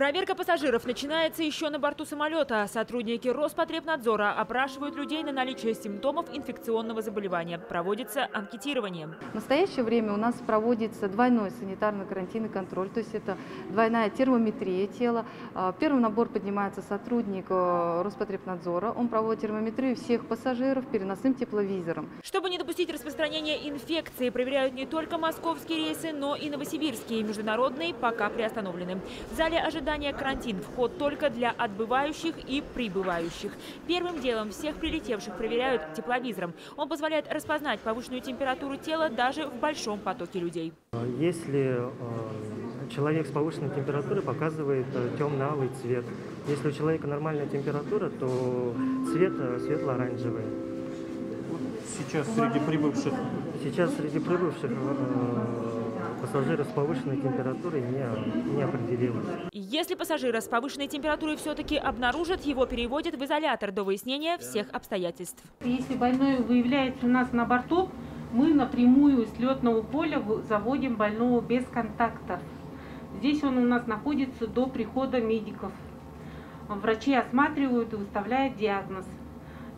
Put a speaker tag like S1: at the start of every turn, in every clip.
S1: Проверка пассажиров начинается еще на борту самолета. Сотрудники Роспотребнадзора опрашивают людей на наличие симптомов инфекционного заболевания. Проводится анкетирование.
S2: В настоящее время у нас проводится двойной санитарно-карантинный контроль, то есть это двойная термометрия тела. А, Первый набор поднимается сотрудник э, Роспотребнадзора. Он проводит термометрию всех пассажиров переносным тепловизором.
S1: Чтобы не допустить распространения инфекции, проверяют не только московские рейсы, но и новосибирские. Международные пока приостановлены. В зале ожидания карантин. Вход только для отбывающих и прибывающих. Первым делом всех прилетевших проверяют тепловизором. Он позволяет распознать повышенную температуру тела даже в большом потоке людей.
S3: Если э, человек с повышенной температурой показывает э, темно-алый цвет. Если у человека нормальная температура, то цвет э, светло-оранжевый.
S4: Сейчас среди прибывших
S3: Сейчас среди прибывших пассажиров с повышенной температурой не, не определилось.
S1: Если пассажира с повышенной температурой все-таки обнаружат, его переводят в изолятор до выяснения всех обстоятельств.
S5: Если больной выявляется у нас на борту, мы напрямую с летного поля заводим больного без контактов. Здесь он у нас находится до прихода медиков. Врачи осматривают и выставляют диагноз.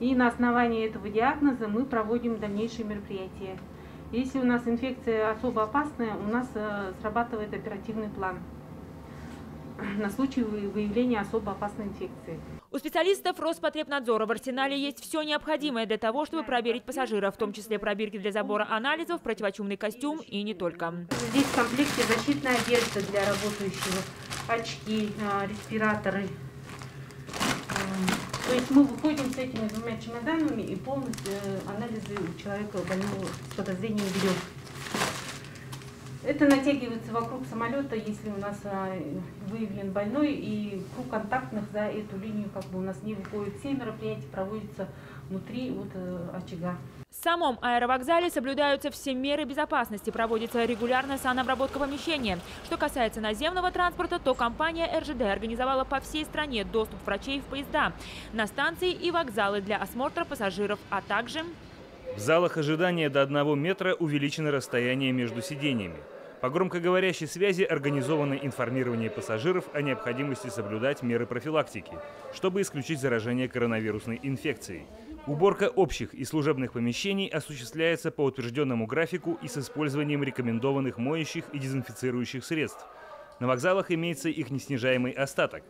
S5: И на основании этого диагноза мы проводим дальнейшие мероприятия. Если у нас инфекция особо опасная, у нас э, срабатывает оперативный план на случай вы- выявления особо опасной инфекции.
S1: У специалистов Роспотребнадзора в арсенале есть все необходимое для того, чтобы проверить пассажира, в том числе пробирки для забора анализов, противочумный костюм и не только.
S5: Здесь в комплекте защитная одежда для работающего, очки, а, респираторы. То есть мы выходим с этими двумя чемоданами и полностью э, анализы у человека больного с подозрением берем. Это натягивается вокруг самолета, если у нас а, выявлен больной, и круг контактных за эту линию как бы у нас не выходит. Все мероприятия проводятся внутри вот, э, очага.
S1: В самом аэровокзале соблюдаются все меры безопасности, проводится регулярная санобработка помещения. Что касается наземного транспорта, то компания РЖД организовала по всей стране доступ врачей в поезда, на станции и вокзалы для осмотра пассажиров, а также...
S6: В залах ожидания до одного метра увеличено расстояние между сидениями. По громкоговорящей связи организовано информирование пассажиров о необходимости соблюдать меры профилактики, чтобы исключить заражение коронавирусной инфекцией. Уборка общих и служебных помещений осуществляется по утвержденному графику и с использованием рекомендованных моющих и дезинфицирующих средств. На вокзалах имеется их неснижаемый остаток.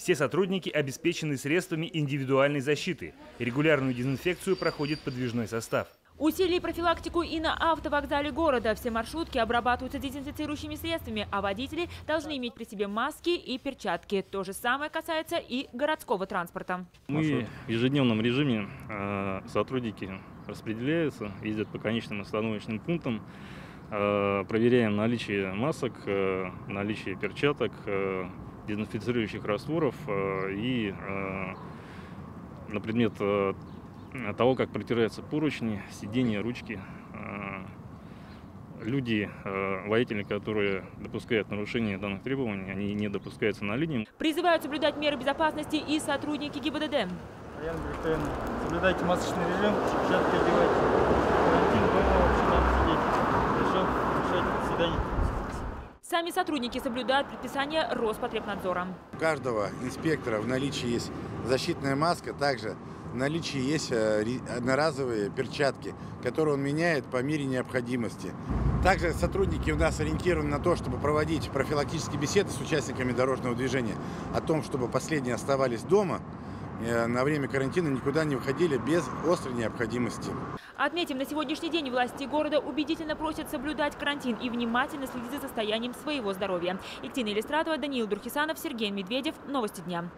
S6: Все сотрудники обеспечены средствами индивидуальной защиты. Регулярную дезинфекцию проходит подвижной состав.
S1: Усилили профилактику и на автовокзале города. Все маршрутки обрабатываются дезинфицирующими средствами, а водители должны иметь при себе маски и перчатки. То же самое касается и городского транспорта.
S7: Мы в ежедневном режиме э, сотрудники распределяются, ездят по конечным остановочным пунктам, э, проверяем наличие масок, э, наличие перчаток, дезинфицирующих растворов э, и э, на предмет э, того, как протираются поручни, сиденья, ручки. Люди, водители, которые допускают нарушение данных требований, они не допускаются на линии.
S1: Призывают соблюдать меры безопасности и сотрудники ГИБДД.
S4: Соблюдайте масочный режим, перчатки одевайте.
S1: Сами сотрудники соблюдают предписания Роспотребнадзора.
S8: У каждого инспектора в наличии есть защитная маска, также в наличии есть э, одноразовые перчатки, которые он меняет по мере необходимости. Также сотрудники у нас ориентированы на то, чтобы проводить профилактические беседы с участниками дорожного движения о том, чтобы последние оставались дома, э, на время карантина никуда не выходили без острой необходимости.
S1: Отметим, на сегодняшний день власти города убедительно просят соблюдать карантин и внимательно следить за состоянием своего здоровья. Екатерина Иллистратова, Даниил Дурхисанов, Сергей Медведев. Новости дня.